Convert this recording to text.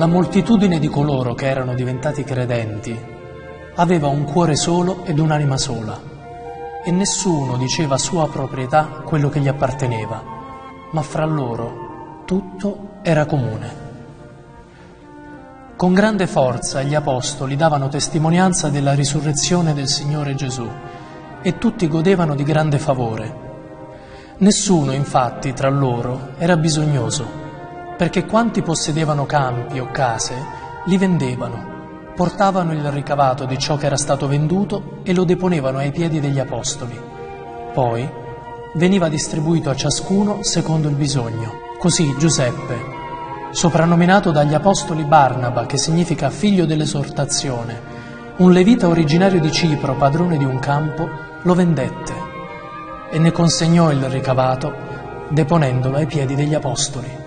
la moltitudine di coloro che erano diventati credenti aveva un cuore solo ed un'anima sola, e nessuno diceva sua proprietà quello che gli apparteneva, ma fra loro tutto era comune. Con grande forza gli apostoli davano testimonianza della risurrezione del Signore Gesù e tutti godevano di grande favore. Nessuno, infatti, tra loro era bisognoso, perché quanti possedevano campi o case li vendevano, portavano il ricavato di ciò che era stato venduto e lo deponevano ai piedi degli apostoli. Poi veniva distribuito a ciascuno secondo il bisogno. Così Giuseppe, soprannominato dagli apostoli Barnaba, che significa figlio dell'esortazione, un levita originario di Cipro, padrone di un campo, lo vendette e ne consegnò il ricavato deponendolo ai piedi degli apostoli.